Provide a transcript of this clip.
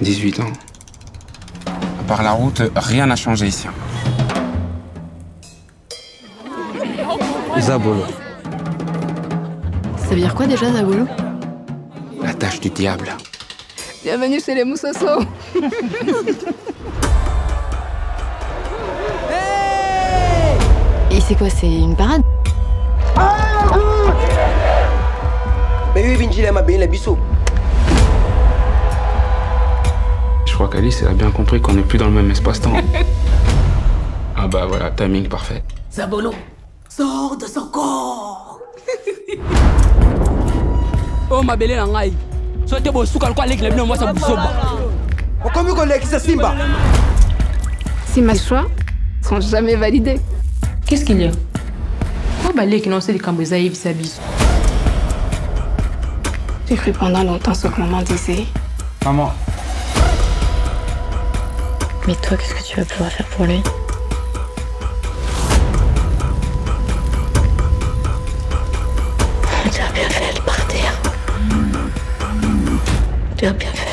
18 ans. À part la route, rien n'a changé ici. Zabolo. Ça veut dire quoi déjà, Zabolo? La tâche du diable. Bienvenue chez les Moussosos Et c'est quoi, c'est une parade? Je crois qu'Alice a bien compris qu'on n'est plus dans le même espace-temps. ah bah voilà, timing parfait. Zabolo, sors de son corps. Oh ma belle ngai. Sote bo suka kwa leki lebino mwasa busoba. Okomi kolekisa Simba? Si mes choix sont jamais validés. Qu'est-ce qu'il y a? Pourquoi baleki non c'est des cambo eza yebisa biso J'ai cru pendant longtemps ce que maman disait. Maman, Mais toi, qu'est-ce que tu vas pouvoir faire pour lui Tu as bien fait de partir. Tu as bien fait.